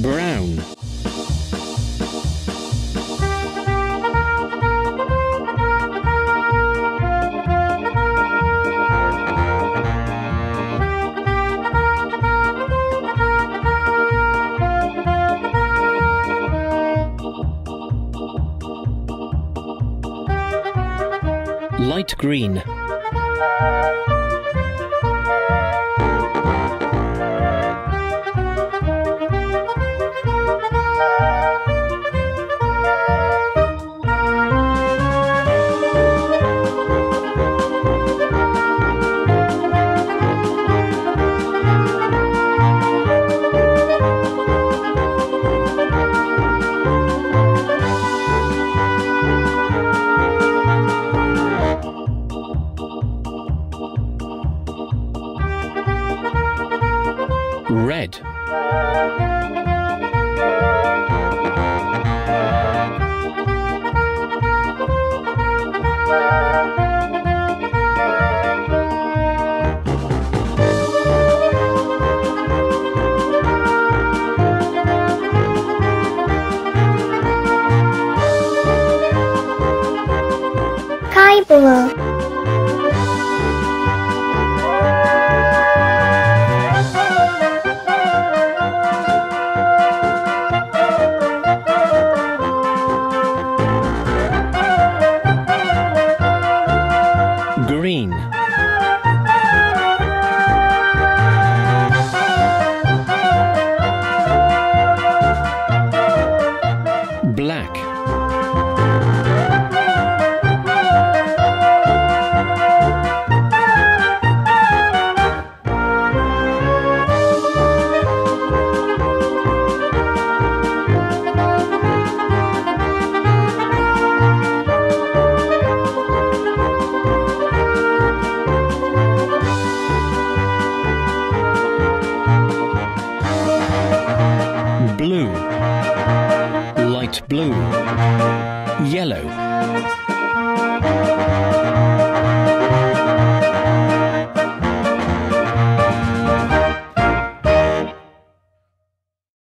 brown, light green, red, blue, blue, yellow,